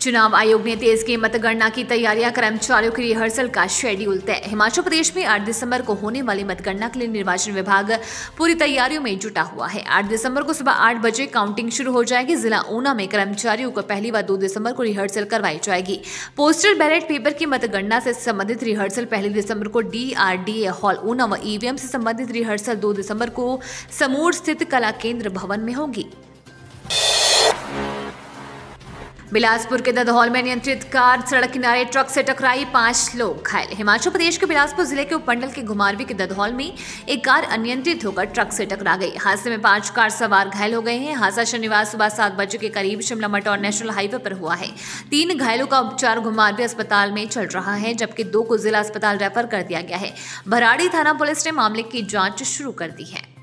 चुनाव आयोग ने तेज की मतगणना की तैयारियाँ, कर्मचारियों की रिहर्सल का शेड्यूल तय। हिमाचल प्रदेश में 8 दिसंबर को होने वाली मतगणना के लिए निर्वाचन विभाग पूरी तैयारियों में जुटा हुआ है। 8 दिसंबर को सुबह 8 बजे काउंटिंग शुरू हो जाएगी। जिला ऊना में कर्मचारियों को पहली बार 2 दिसंबर को रिहर्सल करवाई जाएगी। पोस्टल बैलेट पेपर की मतगणना से संबंधित रिहर्सल पहली दिसंबर को डीआरडीए हॉल ऊना व ईवीएम से संबंधित रिहर्सल दो दिसंबर को समूर स्थित कला केंद्र भवन में होगी। बिलासपुर के ददहौल में नियंत्रित कार सड़क किनारे ट्रक से टकराई पाँच लोग घायल। हिमाचल प्रदेश के बिलासपुर ज़िले के उपमंडल के घुमारवी के ददहौल में एक कार अनियंत्रित होकर ट्रक से टकरा गई। हादसे में पाँच कार सवार घायल हो गए हैं। हादसा शनिवार सुबह सात बजे के करीब शिमला मटौर नेशनल हाईवे पर हुआ है। तीन घायलों का उपचार घुमारवी अस्पताल में चल रहा है, जबकि दो को जिला अस्पताल रेफर कर दिया गया है। भराड़ी थाना पुलिस ने मामले की जाँच शुरू कर दी है।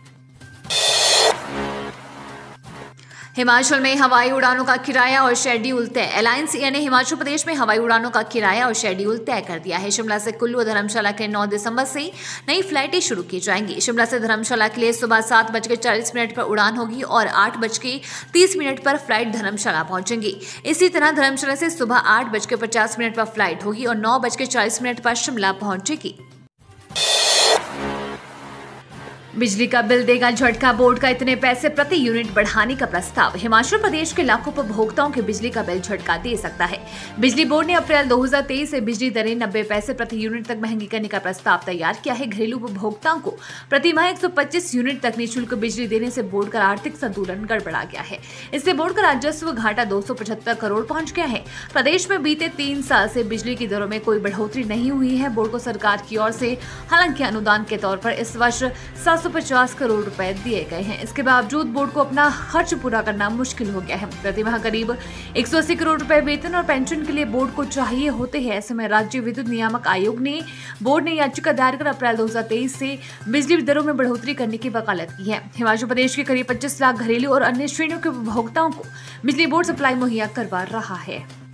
हिमाचल में हवाई उड़ानों का किराया और शेड्यूल तय। अलायंस एयर ने हिमाचल प्रदेश में हवाई उड़ानों का किराया और शेड्यूल तय कर दिया है। शिमला से कुल्लू और धर्मशाला के 9 दिसंबर से नई फ्लाइटें शुरू की जाएँगी। शिमला से धर्मशाला के लिए सुबह सात बजकर चालीस मिनट पर उड़ान होगी और आठ बज के तीस मिनट पर फ़्लाइट धर्मशाला पहुंचेंगी। इसी तरह धर्मशाला से सुबह आठ बजकर पचास मिनट पर फ़्लाइट होगी और नौ बजकर चालीस मिनट पर शिमला पहुंचेगी। बिजली का बिल देगा, झटका, बोर्ड का इतने पैसे प्रति यूनिट बढ़ाने का प्रस्ताव। हिमाचल प्रदेश के लाखों उपभोक्ताओं के बिजली का बिल झटका दे सकता है। बिजली बोर्ड ने अप्रैल 2023 से बिजली दरें नब्बे पैसे प्रति यूनिट तक महँगी करने का प्रस्ताव तैयार किया है। घरेलू उपभोक्ताओं को प्रति माह एक सौ पच्चीस यूनिट तक निःशुल्क बिजली देने से बोर्ड का आर्थिक संतुलन गड़बड़ा गया है। इससे बोर्ड का राजस्व घाटा दो सौ पचहत्तर करोड़ पहुँच गया है। प्रदेश में बीते तीन साल से बिजली की दरों में कोई बढ़ोतरी नहीं हुई है। बोर्ड को सरकार की ओर से हालाँकि अनुदान के तौर पर इस वर्ष सात 150 करोड़ रुपए दिए गए हैं। इसके बावजूद बोर्ड को अपना खर्च पूरा करना मुश्किल हो गया है। प्रति माह करीब 180 करोड़ रुपए वेतन और पेंशन के लिए बोर्ड को चाहिए होते हैं। ऐसे में राज्य विद्युत नियामक आयोग ने, बोर्ड ने याचिका दायर कर अप्रैल 2023 से बिजली दरों में बढ़ोतरी करने की वकालत की है। हिमाचल प्रदेश के करीब पच्चीस लाख घरेलू और अन्य श्रेणियों के उपभोक्ताओं को बिजली बोर्ड सप्लाई मुहैया करवा रहा है।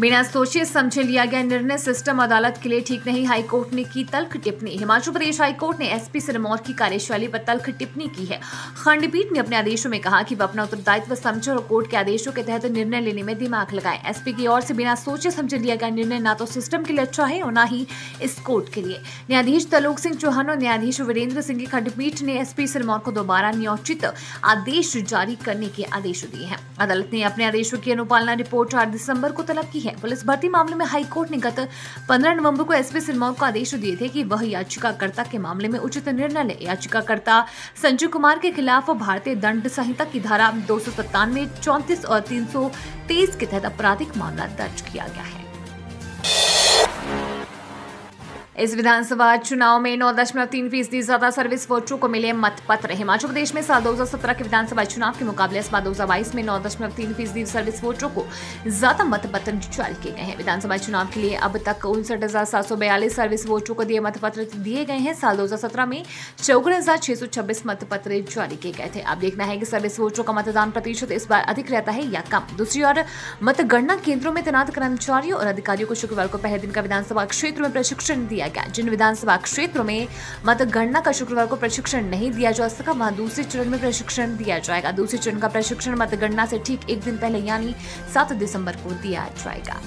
बिना सोचे समझे लिया गया निर्णय, सिस्टम अदालत के लिए ठीक नहीं। हाईकोर्ट ने की तल्ख टिप्पणी। हिमाचल प्रदेश हाईकोर्ट ने एसपी सिरमौर की कार्यशैली पर तल्ख टिप्पणी की है। खंडपीठ ने अपने आदेशों में कहा कि वह अपना उत्तरदायित्व समझे और कोर्ट के आदेशों के तहत निर्णय लेने में दिमाग लगाए। एसपी की ओर से बिना सोचे समझे लिया गया निर्णय न तो सिस्टम के लिए अच्छा है और न ही इस कोर्ट के लिए। न्यायाधीश तलोक सिंह चौहान और न्यायाधीश वीरेंद्र सिंह की खंडपीठ ने एसपी सिरमौर को दोबारा नियोजित आदेश जारी करने के आदेश दिए हैं। अदालत ने अपने आदेशों की अनुपालना रिपोर्ट आठ दिसंबर को तलब की है। है। पुलिस भर्ती मामले में हाईकोर्ट ने गत 15 नवंबर को एसपी सिरमौर को आदेश दिए थे कि वह याचिकाकर्ता के मामले में उचित निर्णय ले। याचिकाकर्ता संजय कुमार के खिलाफ भारतीय दंड संहिता की धारा दो सौ चौंतीस और तीन सौ तेईस के तहत आपराधिक मामला दर्ज किया गया है। इस विधानसभा चुनाव में नौ दशमलव तीन फ़ीसदी ज़्यादा सर्विस वोटरों को मिले मतपत्र। हिमाचल प्रदेश में साल 2017 के विधानसभा चुनाव के मुकाबले इस बार दो हज़ार बाईस में नौ दशमलव तीन फ़ीसदी सर्विस वोटरों को ज़्यादा मतपत्र जारी किए गए हैं। विधानसभा चुनाव के लिए अब तक उनसठ हज़ार सात सौ बयालीस सर्विस वोटरों को दिए मतपत्र दिए गए हैं। साल दो हज़ार सत्रह में चौवन मतपत्र जारी किए गए थे। अब देखना है कि सर्विस वोटरों का मतदान प्रतिशत इस बार अधिक रहता है या कम। दूसरी ओर मतगणना केंद्रों में तैनात कर्मचारियों और अधिकारियों को शुक्रवार को पहले दिन का विधानसभा क्षेत्र में प्रशिक्षण दिया गया। जिन विधानसभा क्षेत्रों में मतगणना का शुक्रवार को प्रशिक्षण नहीं दिया जा सका, वहाँ दूसरे चरण में प्रशिक्षण दिया जाएगा। दूसरे चरण का प्रशिक्षण मतगणना से ठीक एक दिन पहले, यानी सात दिसंबर को दिया जाएगा।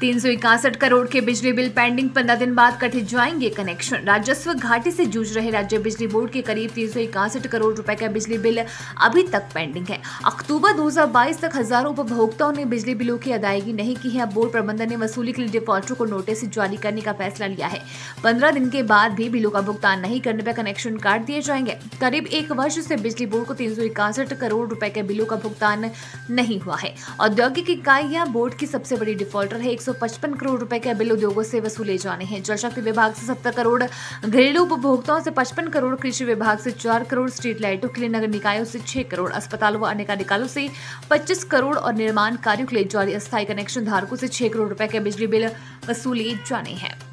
तीन सौ इकसठ करोड़ के बिजली बिल पेंडिंग, पंद्रह दिन बाद कटे जाएँगे कनेक्शन। राजस्व घाटे से जूझ रहे राज्य बिजली बोर्ड के करीब तीन सौ इकसठ करोड़ रुपए का बिजली बिल अभी तक पेंडिंग है। अक्टूबर 2022 तक हज़ारों उपभोक्ताओं ने बिजली बिलों की अदायगी नहीं की है। अब बोर्ड प्रबंधन ने वसूली के लिए डिफॉल्टर को नोटिस जारी करने का फैसला लिया है। पंद्रह दिन के बाद भी बिलों का भुगतान नहीं करने पर कनेक्शन काट दिए जाएँगे। करीब एक वर्ष से बिजली बोर्ड को तीन सौ इकसठ करोड़ रुपए के बिलों का भुगतान नहीं हुआ है। औद्योगिक इकाइयाँ बोर्ड की सबसे बड़ी डिफॉल्टर है। एक 155 करोड़ रुपए के बिल उद्योगों से वसूले जाने हैं। जल शक्ति विभाग से सत्तर करोड़, घरेलू उपभोक्ताओं से पचपन करोड़, कृषि विभाग से चार करोड़, स्ट्रीट लाइटों के लिए नगर निकायों से छह करोड़, अस्पतालों व अन्य कार्यकालों से पच्चीस करोड़ और निर्माण कार्यो के लिए जारी अस्थायी कनेक्शन धारकों से छह करोड़ रुपए के बिजली बिल वसूले जाने हैं।